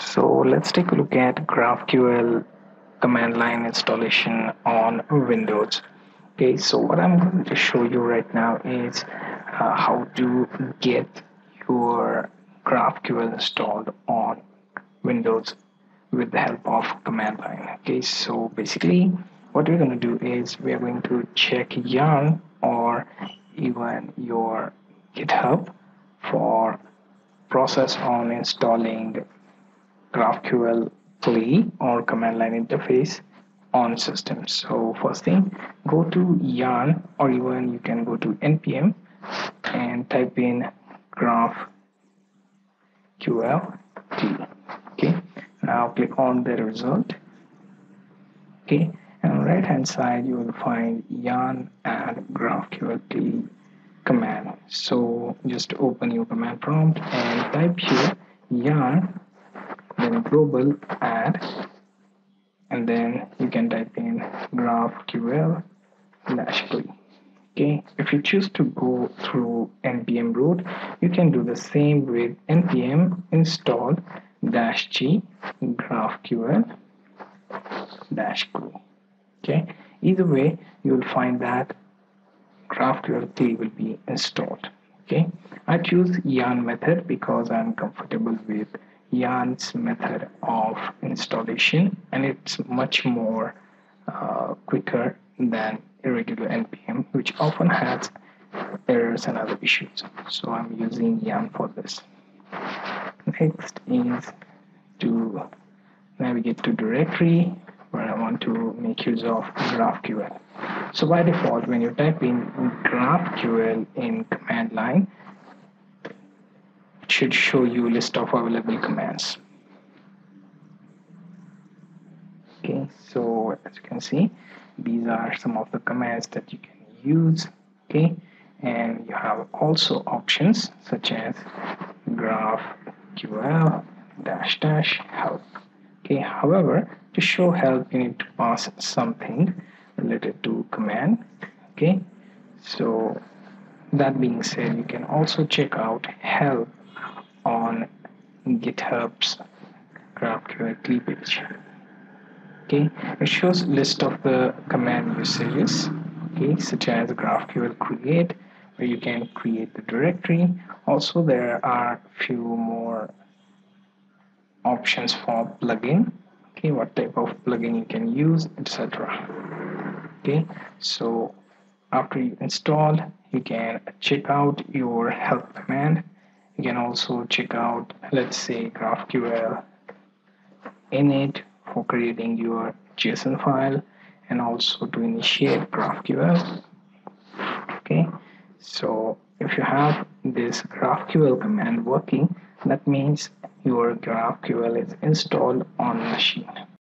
So let's take a look at GraphQL command line installation on Windows. Okay, so what I'm going to show you right now is uh, how to get your GraphQL installed on Windows with the help of command line. Okay, so basically what we're going to do is we're going to check yarn or even your GitHub for process on installing GraphQL CLI or command line interface on system. So first thing, go to yarn or even you can go to npm and type in GraphQL CLI. Okay, now click on the result. Okay, and right hand side you will find yarn and GraphQL CLI command. So just open your command prompt and type here yarn then global add and then you can type in graphql dash okay if you choose to go through npm route you can do the same with npm install dash g graphql dash okay either way you will find that graphql CLI will be installed. Okay I choose yarn method because I'm comfortable with yarn's method of installation and it's much more uh, quicker than irregular npm which often has errors and other issues. So i'm using yarn for this. Next is to navigate to directory where i want to make use of graphql. So by default when you type in graphql in command line should show you list of available commands. Okay so as you can see these are some of the commands that you can use okay? And you have also options such as graphql dash dash help okay? However to show help you need to pass something related to command okay? So that being said you can also check out help on GitHub's GraphQL page. Okay, it shows list of the command usages, okay, such as GraphQL create, where you can create the directory. Also, there are few more options for plugin. Okay, what type of plugin you can use, etc. Okay, so after you install, you can check out your help command you can also check out let's say GraphQL init for creating your JSON file and also to initiate GraphQL. Okay so if you have this GraphQL command working that means your GraphQL is installed on machine